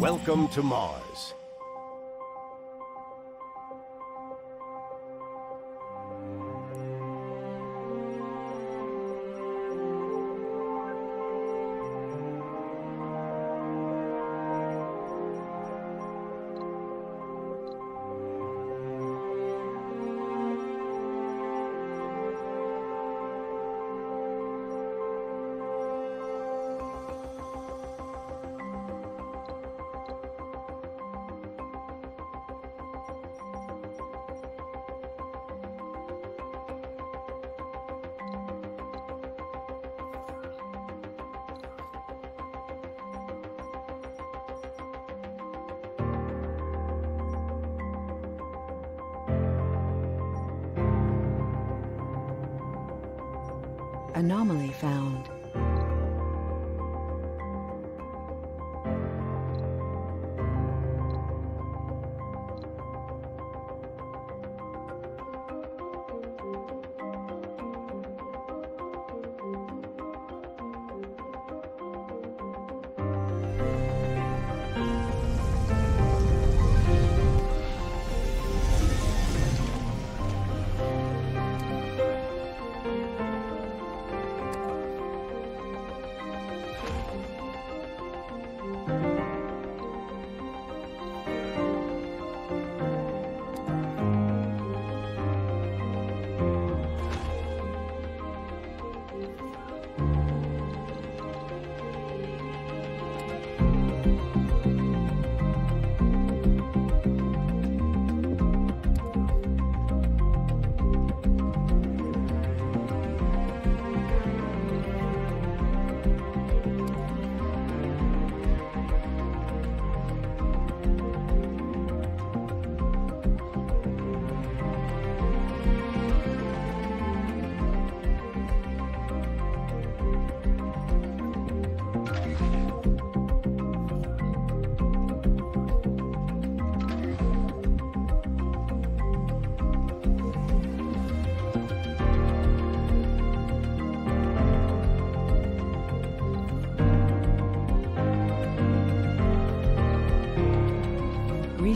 Welcome to Mars.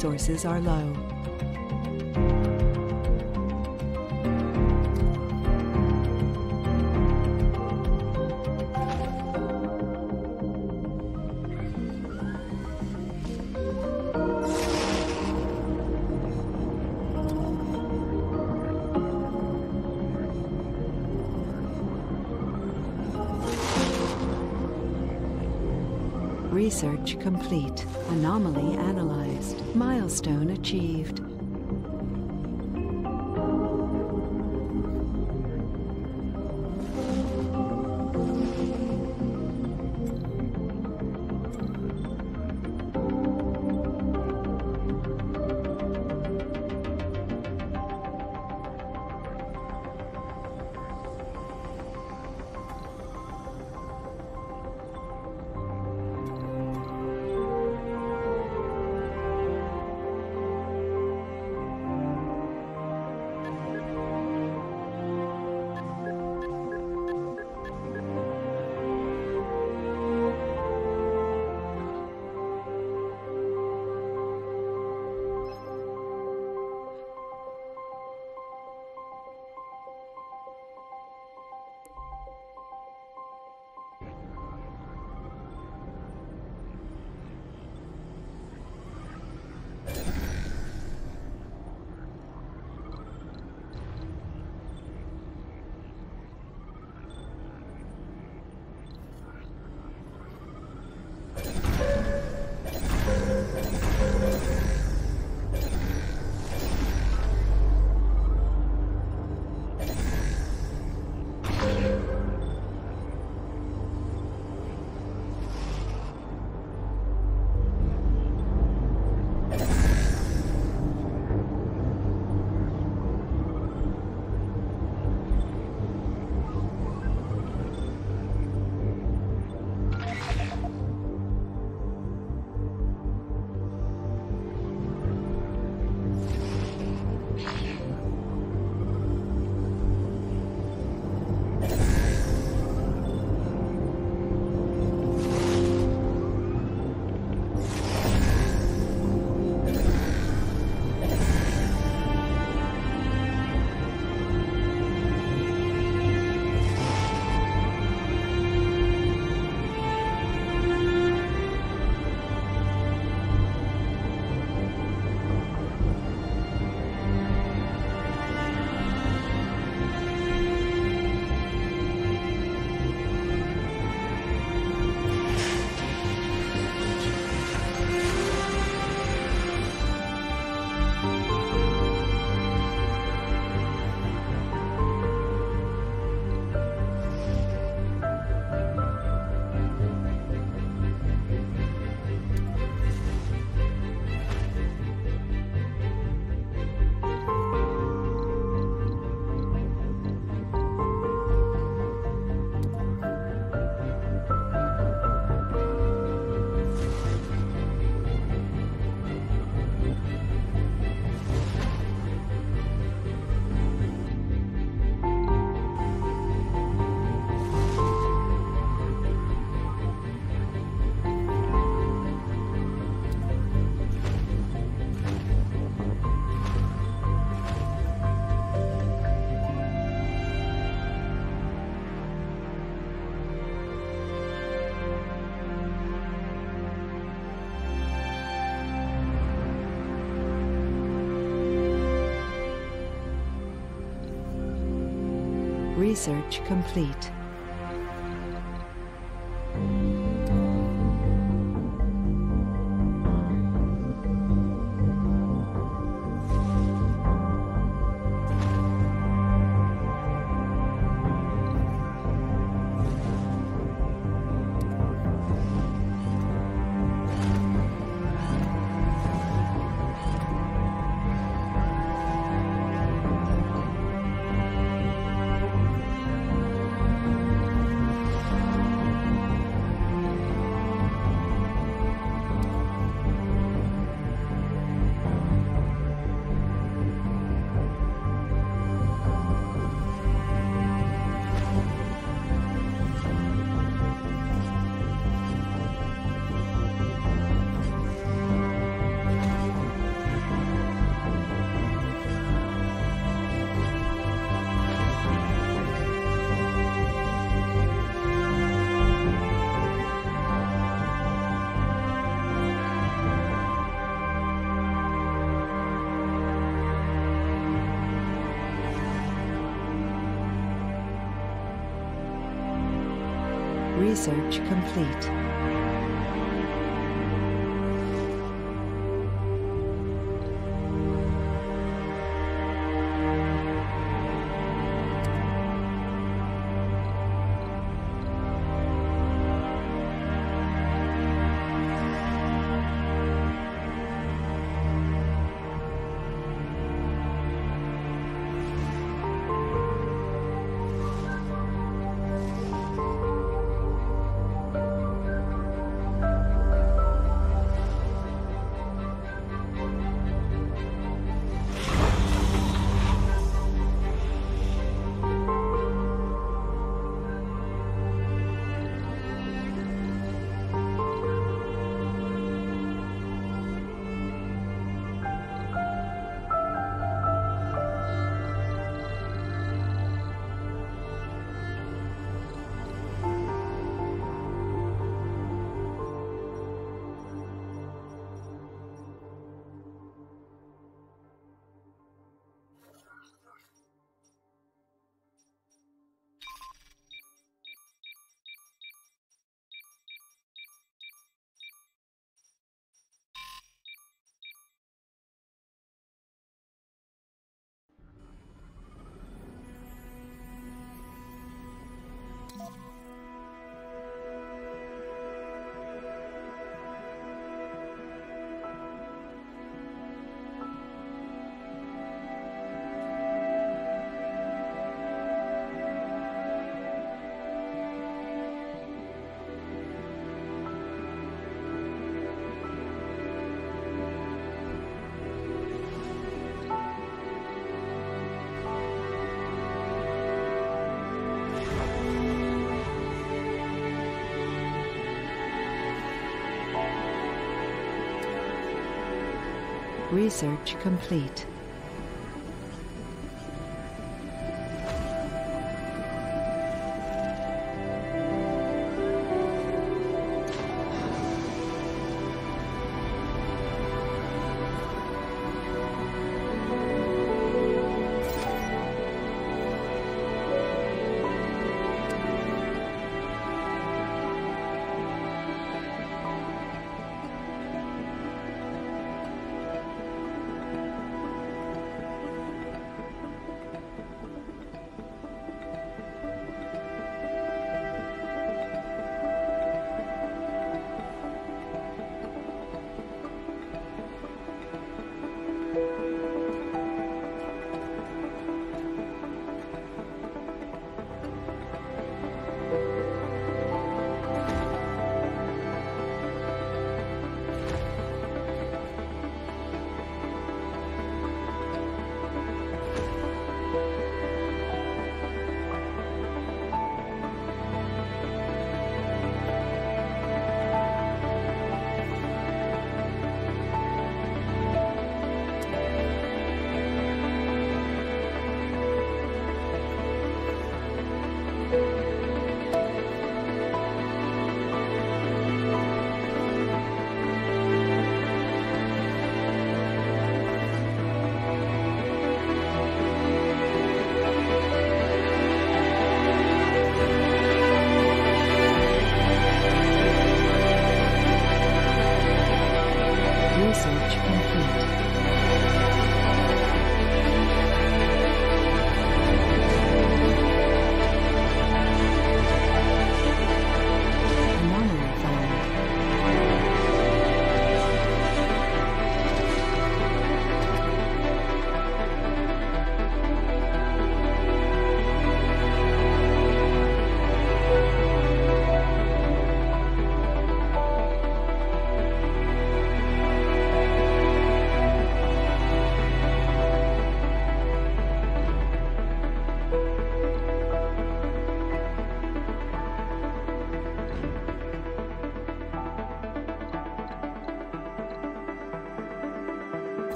Resources are low. Research complete. Complete. Research complete.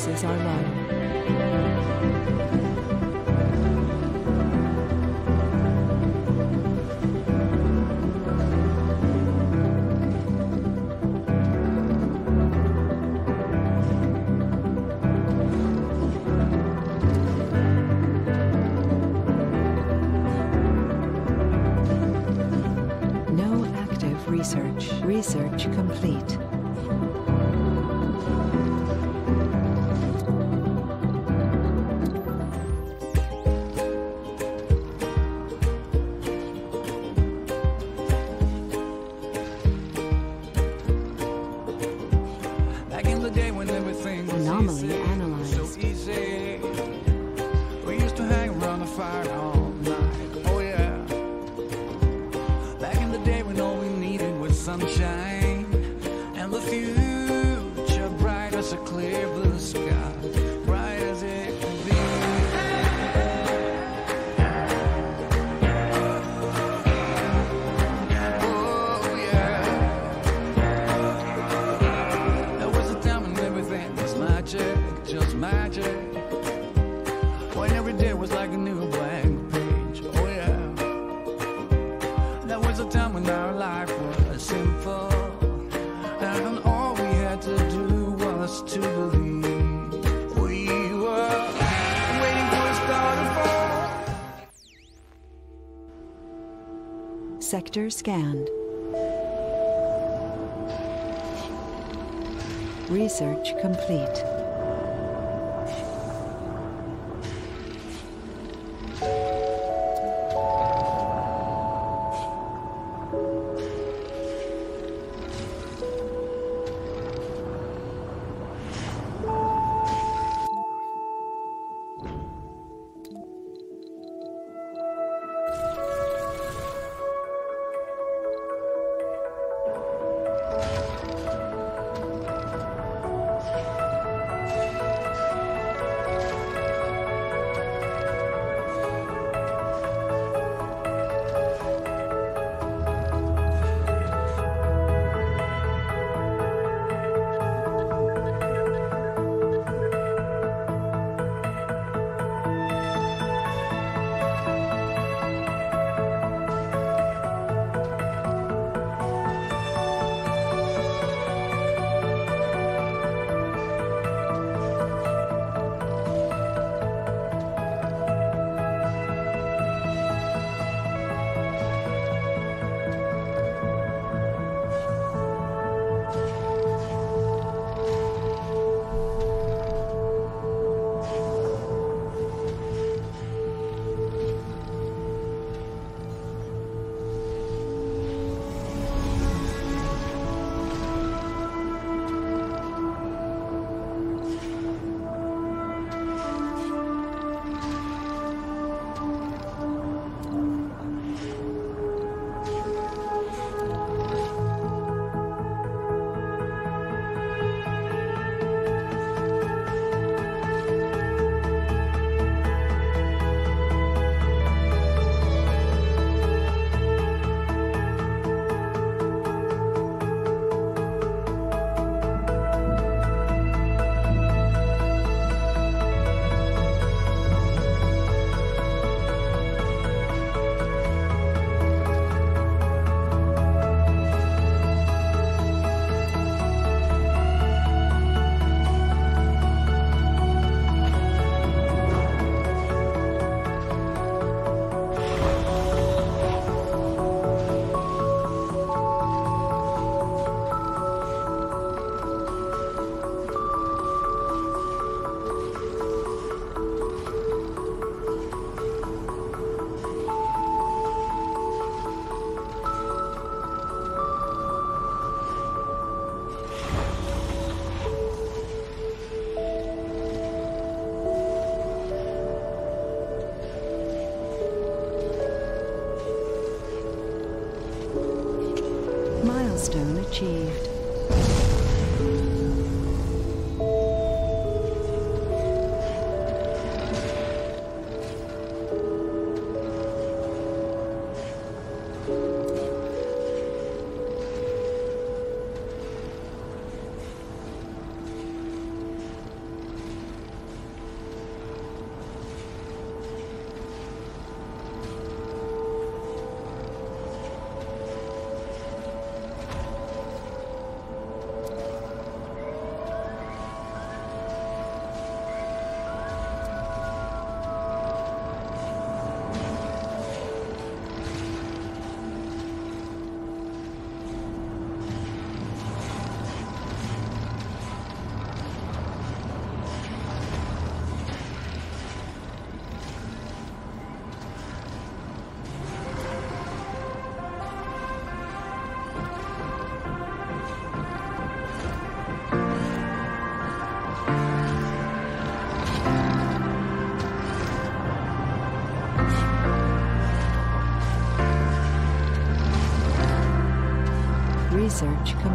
Resources are low. Sector scanned. Research complete.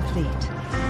Complete.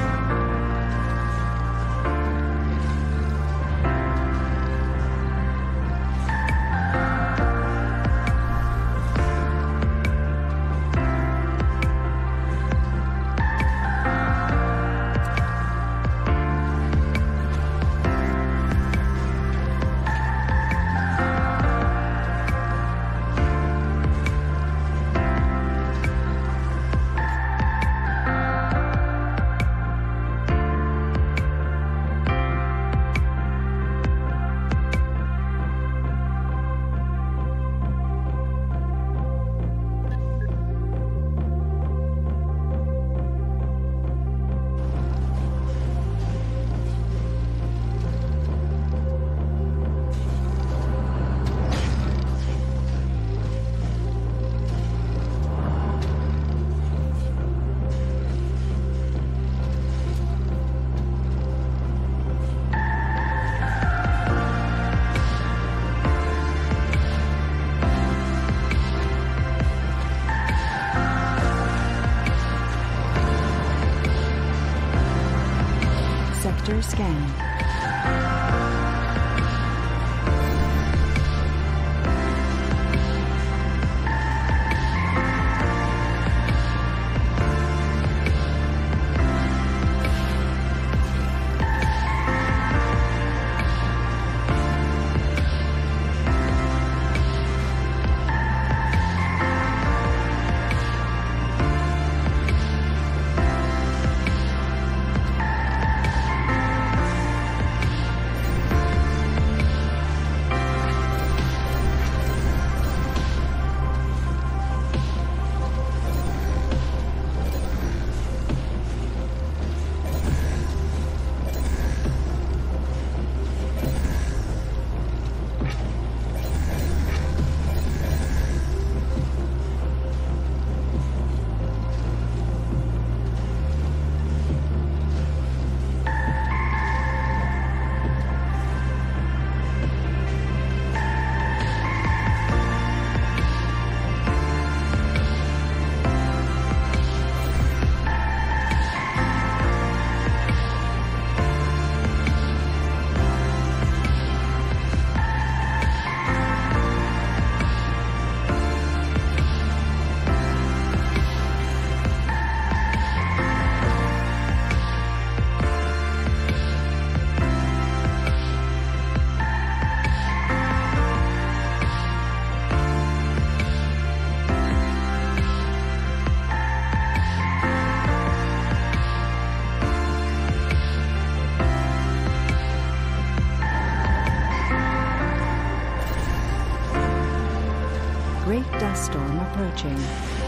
Storm approaching.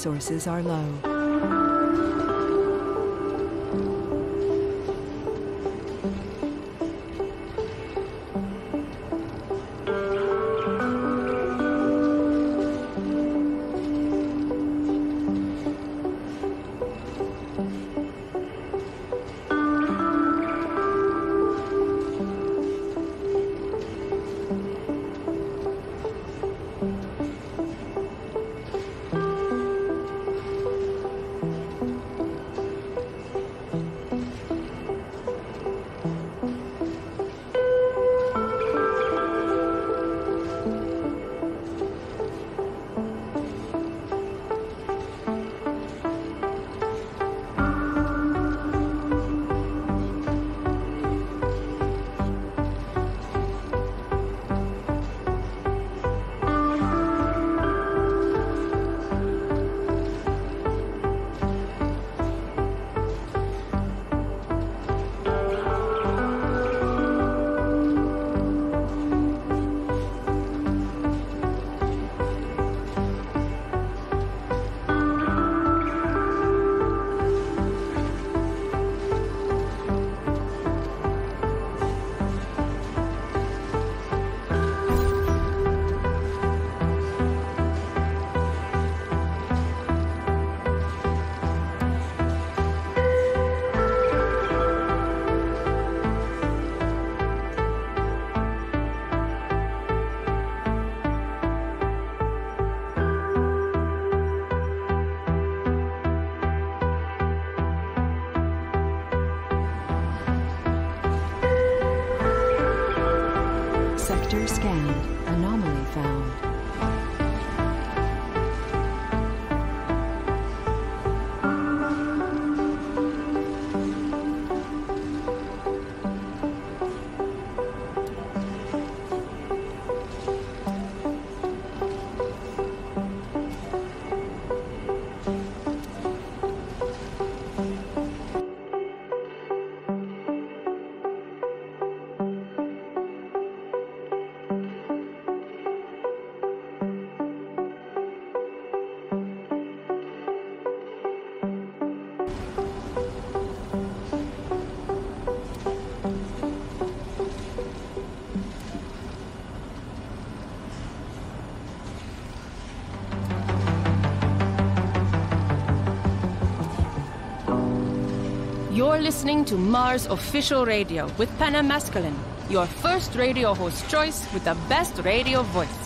Resources are low. Listening to Mars Official Radio with Panna Masculine, your first radio host choice with the best radio voice.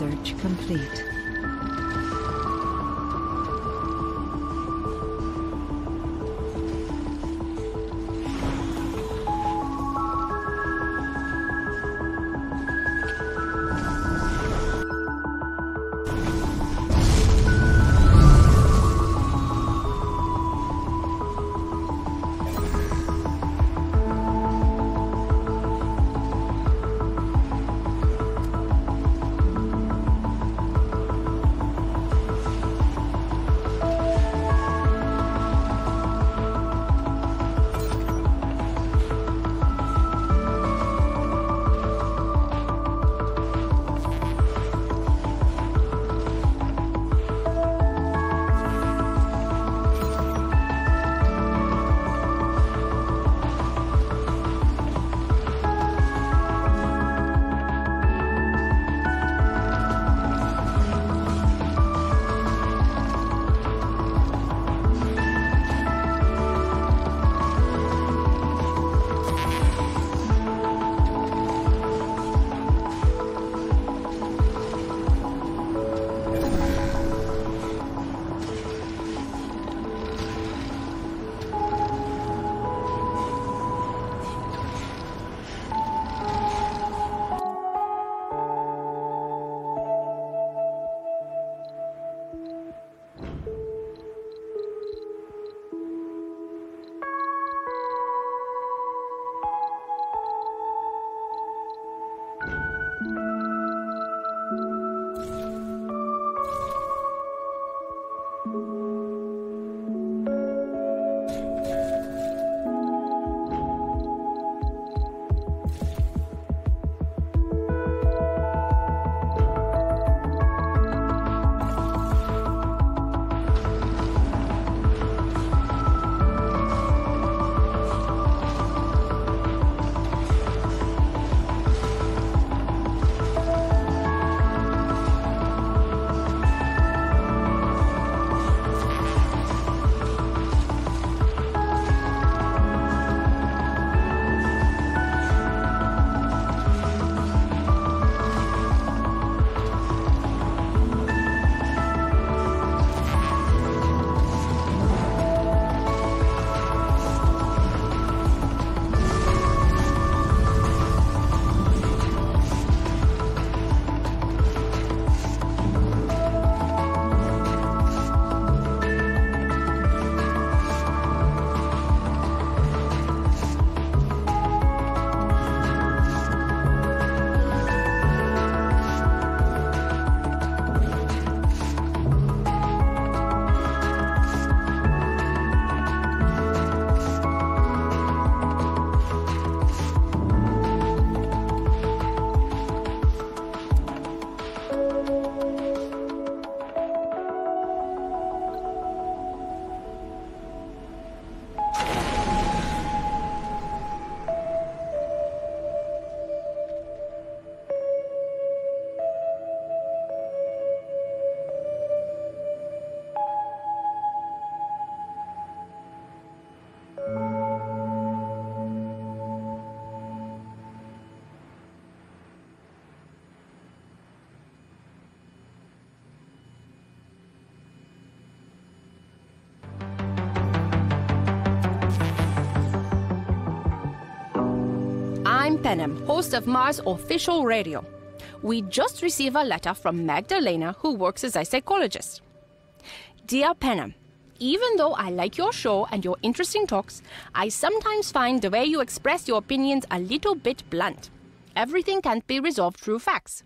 Research complete. Penham, host of Mars Official Radio. We just received a letter from Magdalena, who works as a psychologist. Dear Penham, even though I like your show and your interesting talks, I sometimes find the way you express your opinions a little bit blunt. Everything can't be resolved through facts.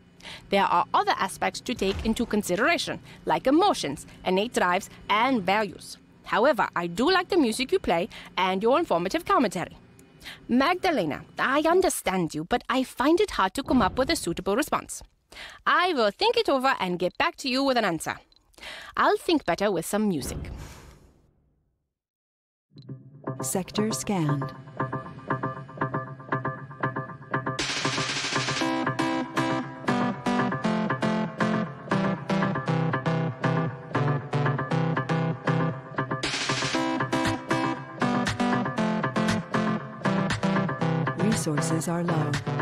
There are other aspects to take into consideration, like emotions, innate drives, and values. However, I do like the music you play and your informative commentary. Magdalena, I understand you, but I find it hard to come up with a suitable response. I will think it over and get back to you with an answer. I'll think better with some music. Sector scanned. Resources are low.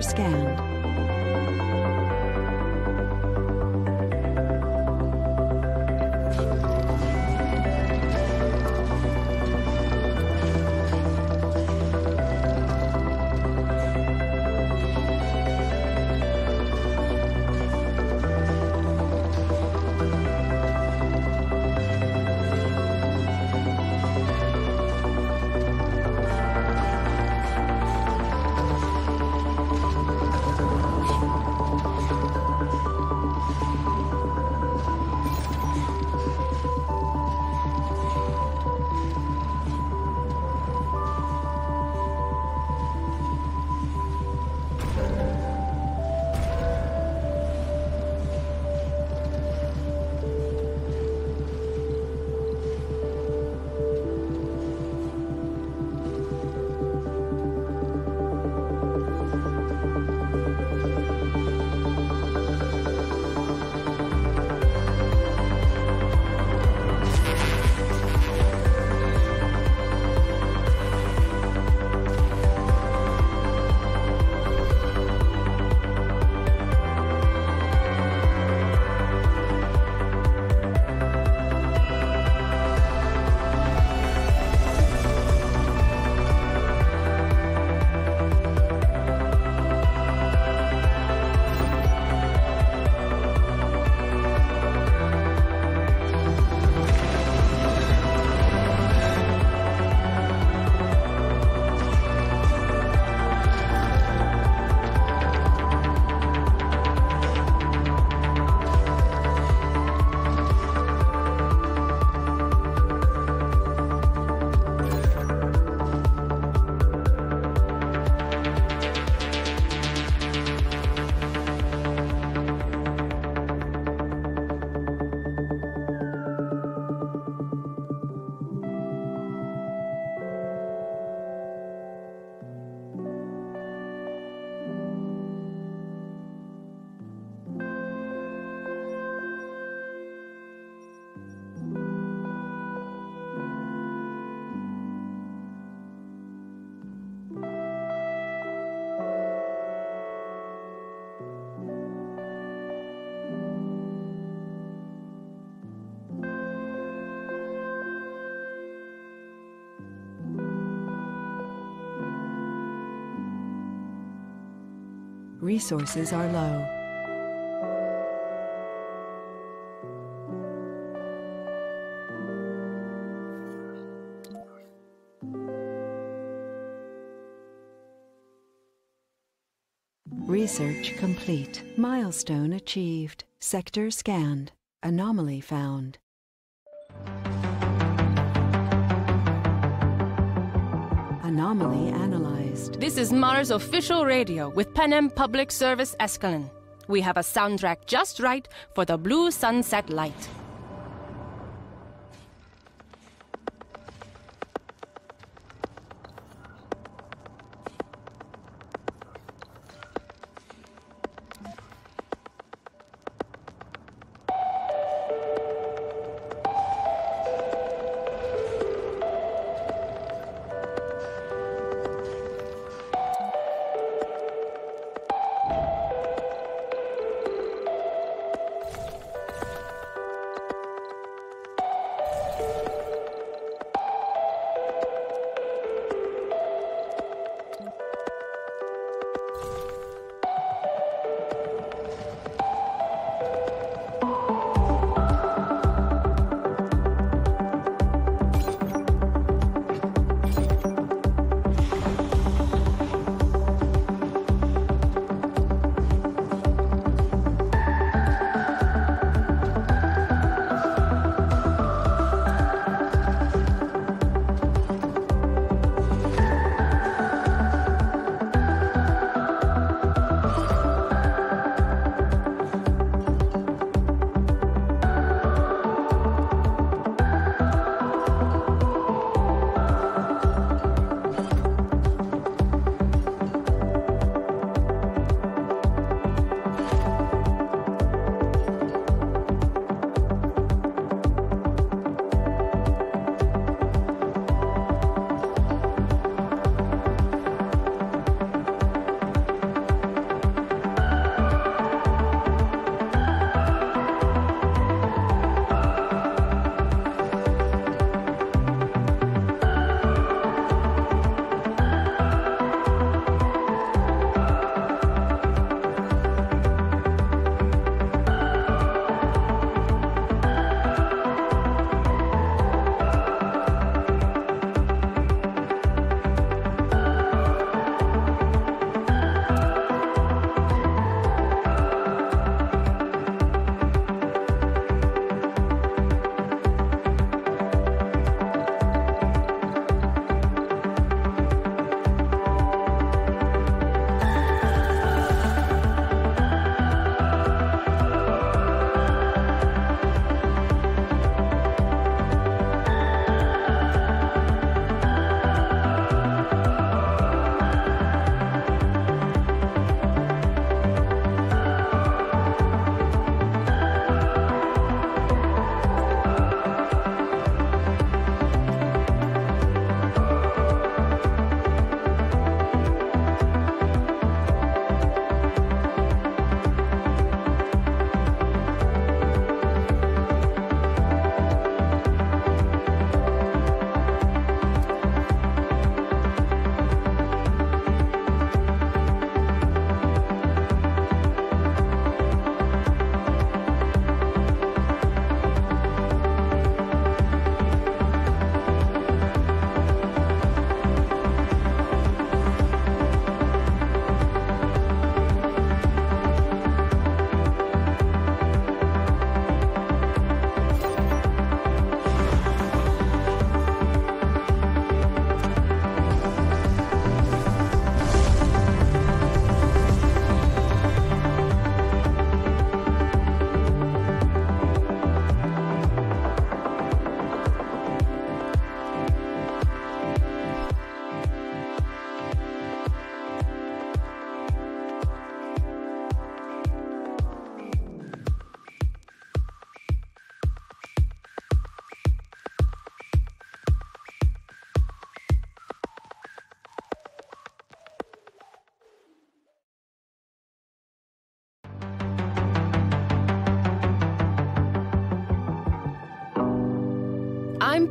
Sector Resources are low. Research complete. Milestone achieved. Sector scanned. Anomaly found. Anomaly analyzed. This is Mars Official Radio with Panem Public Service Escalon. We have a soundtrack just right for the blue sunset light.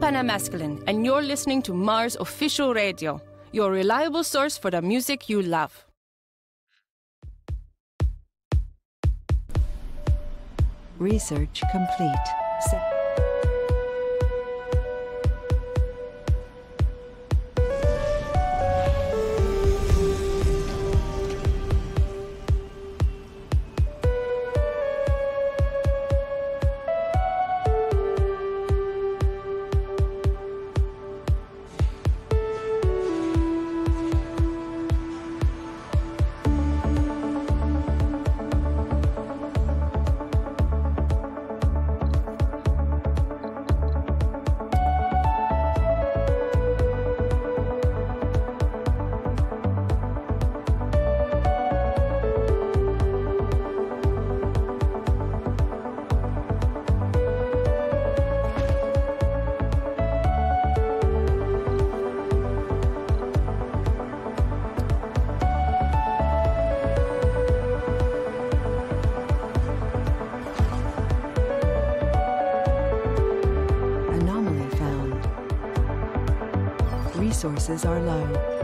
Panna Masculine, and you're listening to Mars Official Radio, your reliable source for the music you love. Research complete. Resources are low.